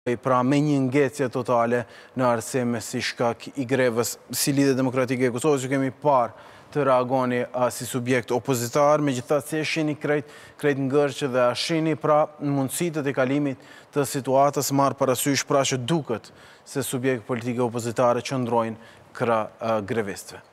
pra me një ngecje totale në arsim si shkak i grevës, si Lidhje Demokratike e Kosovës ju kemi parë të reagoni si subjekt opozitar, megjithatë si e shihni krejt, krejt ngërçin dhe a shihni pra mundësi të tejkalimit të situatës, marrë parasysh pra që duket se subjekt politike opozitare qëndrojnë krah grevistëve.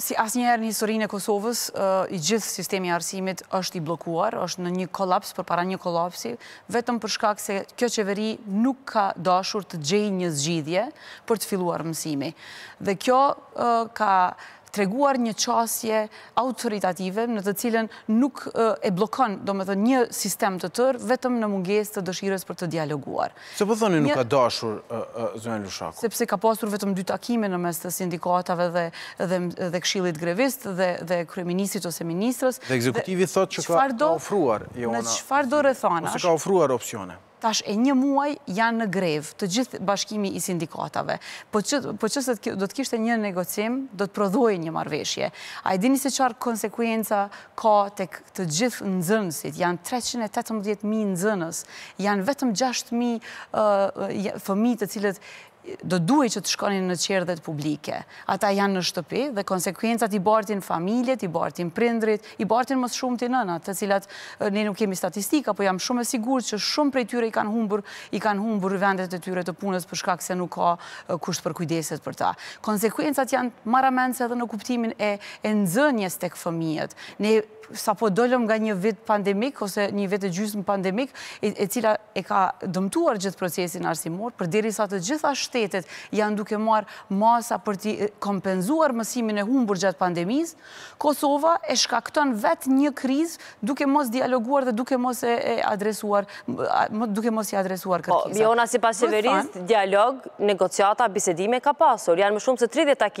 Si asnjëherë në historinë e Kosovës, i gjithë sistemi i arsimit është i blokuar, është në një kolaps përpara një kolapsi, vetëm për shkak se kjo qeveri nuk ka dashur të gjejë një zgjidhje për të filluar mësimi. Dhe kjo ka treguar një qasje autoritative në të cilën nuk e bllokon domethënë një sistem të tërë vetëm në mungesë të dëshirës për të dialoguar. Pse po thoni nuk ka dashur zonja Lushaku? Sepse ka pasur vetëm dy takime në mes të sindikatave dhe dhe dhe këshillit grevist dhe dhe kryeministrit ose ministres. Dhe ekzekutivi thotë që ka ofruar, Jona. Në çfarëdo rrethanash. Ose ka ofruar opsione. Tash e një muaj janë në grevë të gjithë bashkimi i sindikatave. Po qe, po qe se do të kishte një negocim, do të prodhojë një marrëveshje. A e dini se çfarë konsekuenca ka tek të gjithë nxënësit? Janë 318.000 nxënës, janë vetëm 6.000 fëmijë të cilët Do duhej që të shkonin në çerdhet publike. Ata janë në shtëpi dhe konsekuencat i bartin familjet, i bartin prindërit, i bartin më së shumti nënat, të cilat ne nuk kemi statistika, po jam shumë e sigurt që shumë prej tyre i kanë humbur, i kanë humbur vendet e tyre të punës për shkak se nuk ka kush të përkujdeset për ta. Konsekuencat janë marramendëse edhe në kuptimin e e nxënies tek fëmijët. Ne Sapo dolëm nga një vit pandemik ose një vit e gjysmë pandemik, e cila e ka dëmtuar gjithë procesin arsimor, përderisa të gjitha shtetet janë duke marrë masa për të kompenzuar mësimin e humbur gjatë pandemisë, Kosova e shkakton vetë një krizë duke mos dialoguar dhe duke mos e adresuar, duke mos i adresuar kërkesat. Po, Vjona sipas qeverisë dialog, negociata, bisedime ka pasur, janë më shumë se tridhjetë takime.